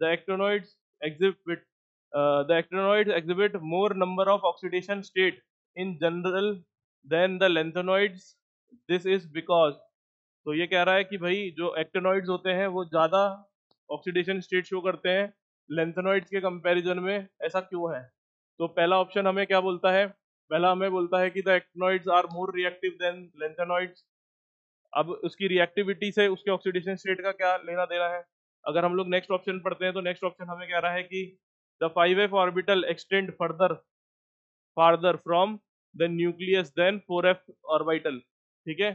the actinoids exhibit uh, the actinoids exhibit more number of oxidation state in general than the lanthanoids this is because तो ये कह रहा है कि भाई जो एक्टेनॉइड्स होते हैं वो ज़्यादा ऑक्सीडेशन स्टेट शो करते हैं। लेंथेनॉइड्स के कंपैरिजन में ऐसा क्यों है? तो पहला ऑप्शन हमें क्या बोलता है? पहला हमें बोलता है कि the actinoids are more reactive than lanthanoids अब उसकी रिएक्टिविटी से उसके ऑक्सीडेशन स्टेट का क्या लेना देना है? अगर हम लोग नेक्स्ट ऑप्शन पढ़ते हैं तो नेक्स्ट ऑप्शन हमें कह रहा है कि the five f orbital extend further farther from the nucleus than four f orbital ठीक है?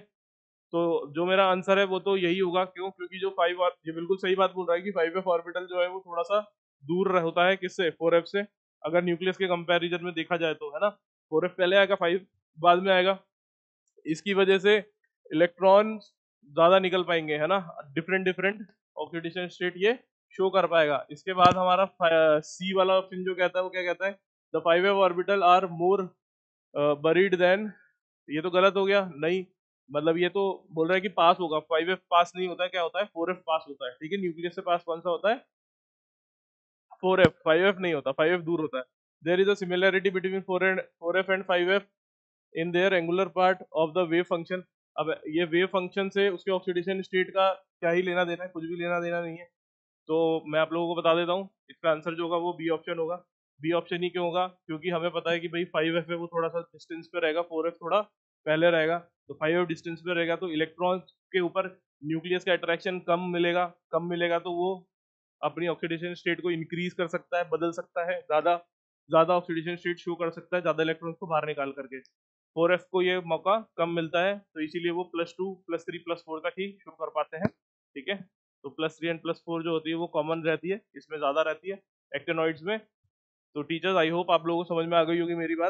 तो जो मेरा आंसर है, वो तो यही होगा। क्यों? क्योंकि जो फाइव ये बिल्कुल सही बात बोल रहा है कि फाइव एफ़ ऑर्बिटल जो है, वो थोड़ा सा दूर होता है किससे? फोर एफ़ से। अगर न्यूक्लियस के कंपैरिजन में देखा जाए तो है ना? फोर एफ़ पहले आएगा फाइव बाद में आएगा। इसकी वजह से इलेक्ट्रॉन ज़्यादा निकल पाएँगे, है ना? डिफरेंट डिफरेंट ऑक्सीडेशन स्टेट ये शो कर पाएगा। इसके बाद हमारा सी वाला ऑप्शन जो कहता है, वो क्या कहता है? The five f orbital are more buried than ये तो गलत हो गया। नहीं मतलब ये तो बोल रहा है कि पास होगा। फाइव एफ़ पास नहीं होता है, क्या होता है? फोर एफ़ पास होता है, ठीक है? न्यूक्लियस से पास कौन सा होता है? फोर एफ़ फाइव एफ़ नहीं होता फाइव एफ़ दूर होता है। There is a between four and four f and five f in their angular part of the wave function अब ये वेव फ़ंक्शन से उसके ऑक्सीडेशन स्टेट का क्या ही लेना देना है, कुछ भी लेना देना नहीं है। तो मैं आप लोगों को बता देता हूँ, इसका आंसर जो होगा वो बी ऑप्शन होगा। बी ऑप्शन ही क्यों होगा? क्योंकि हमें पता है कि भाई फाइव एफ़ है वो थोड़ा सा डिस्टेंस पे रहेगा फोर एफ़ थोड़ा पहले रहेगा। तो फाइव एफ़ डिस्टेंस पे रहेगा तो इलेक्ट्रॉन के ऊपर न्यूक्लियस का अट्रैक्शन कम मिलेगा कम मिलेगा तो वो अपनी ऑक्सीडेशन स्टेट को इंक्रीज कर सकता है, बदल सकता है, ज़्यादा ज़्यादा ऑक्सीडेशन स्टेट शो कर सकता है, ज़्यादा इलेक्ट्रॉन्स को बाहर निकाल करके। फोर एफ़ को ये मौका कम मिलता है तो इसीलिए वो plus two, plus three, plus four तक ही शुरू कर पाते हैं, ठीक है? तो plus three and plus four जो होती है वो कॉमन रहती है, इसमें ज़्यादा रहती है, एक्टेनॉइड्स में। तो टीचर्स, आई होप आप लोगों को समझ में आ गई होगी मेरी बात।